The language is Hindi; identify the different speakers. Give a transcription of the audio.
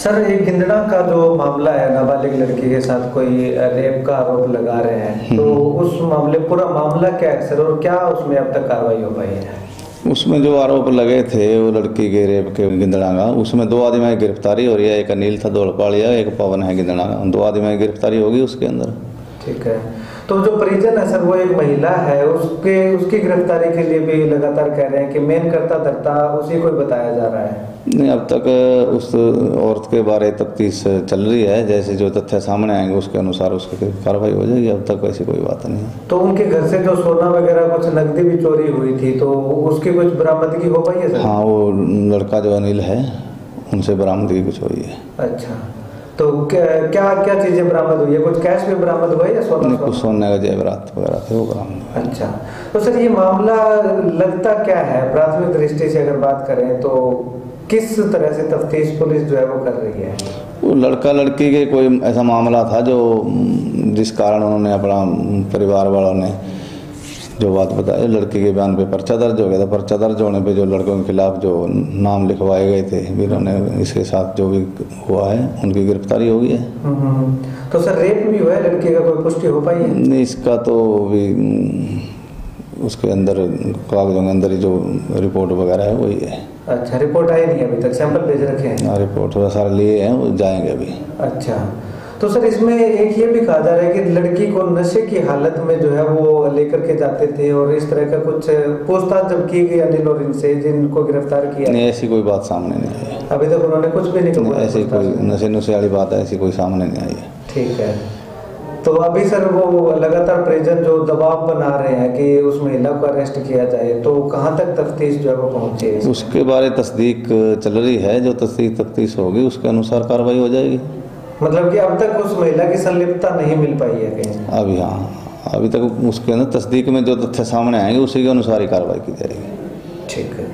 Speaker 1: सर ये गिंदड़ा का जो मामला है नाबालिग लड़की के साथ कोई रेप का आरोप लगा रहे हैं तो उस मामले पूरा मामला क्या है सर? और क्या उसमें अब तक कार्रवाई हो पाई है?
Speaker 2: उसमें जो आरोप लगे थे वो लड़की के रेप के गिंदड़ा का उसमें दो आदमी की गिरफ्तारी हो रही है एक अनिल था दौड़पाड़िया एक पवन है गिंदड़ा का। दो आदमी की गिरफ्तारी होगी उसके अंदर।
Speaker 1: ठीक है। तो जो परिजन है सर वो एक महिला है उसके उसकी गिरफ्तारी के लिए भी लगातार कह रहे हैं कि मेन करता धरता उसी को बताया जा रहा है।
Speaker 2: नहीं अब तक उस औरत के बारे तफ्तीश चल रही है जैसे जो तथ्य सामने आएँगे उसके अनुसार उसकी कार्रवाई हो जाएगी अब तक ऐसी कोई बात नहीं है।
Speaker 1: तो उनके घर से जो सोना वगैरह कुछ नकदी भी चोरी हुई थी तो उसकी कुछ बरामदगी हो पाई है सर?
Speaker 2: हाँ वो लड़का जो अनिल है उनसे बरामदगी कुछ हुई है।
Speaker 1: अच्छा। तो क्या क्या क्या चीज़ें बरामद हुई? है कुछ कैश भी बरामद हुआ या सोना
Speaker 2: कुछ
Speaker 1: सोने
Speaker 2: का जेवरात वगैरह थे वो बरामद
Speaker 1: अच्छा। तो सर ये मामला लगता क्या है? प्राथमिक दृष्टि से अगर बात करें तो किस तरह से तफ्तीश पुलिस जो है वो कर रही है?
Speaker 2: वो लड़का लड़की के कोई ऐसा मामला था जो जिस कारण उन्होंने अपना परिवार वालों ने जो बात बताई लड़की के बयान पे पर्चा दर्ज हो गया था। पर्चा दर्ज होने पे जो लड़कों के खिलाफ जो नाम लिखवाए गए थे फिर उन्होंने इसके साथ जो भी हुआ है उनकी गिरफ्तारी हो गई है।
Speaker 1: हम्म, तो सर रेप भी हुआ है? लड़की का कोई पुष्टि हो पाई है?
Speaker 2: नहीं इसका तो भी हम्म, उसके अंदर कागजों के अंदर ही जो रिपोर्ट वगैरह है वही है।
Speaker 1: अच्छा रिपोर्ट आई नहीं अभी तक? सैंपल भेज रखे हैं?
Speaker 2: हाँ, रिपोर्ट वगैरह सारे लिए हैं वो जाएँगे अभी।
Speaker 1: अच्छा। तो सर इसमें एक ये भी कहा जा रहा है कि लड़की को नशे की हालत में जो है वो लेकर के जाते थे और इस तरह का कुछ पूछताछ जब की गई अनिल और इनसे जिनको गिरफ़्तार किया
Speaker 2: नहीं ऐसी कोई बात सामने नहीं आई।
Speaker 1: अभी तक उन्होंने कुछ भी नहीं
Speaker 2: ऐसी कोई
Speaker 1: में।
Speaker 2: नशे वाली बात है ऐसी कोई सामने नहीं आई है।
Speaker 1: ठीक है। तो अभी सर वो लगातार परिजन जो दबाव बना रहे हैं कि उस महिला को अरेस्ट किया जाए तो कहाँ तक तफ्तीश जो है वो पहुँची?
Speaker 2: उसके बारे तस्दीक चल रही है जो तस्दीक तफ्तीश होगी उसके अनुसार कार्रवाई हो जाएगी।
Speaker 1: मतलब कि अब तक उस महिला की संलिप्तता नहीं मिल पाई है कहीं
Speaker 2: अभी हाँ अभी तक उसके अंदर तस्दीक में जो तथ्य सामने आएँगे उसी के अनुसार ही कार्रवाई की जाएगी
Speaker 1: ठीक है।